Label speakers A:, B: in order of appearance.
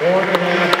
A: Order.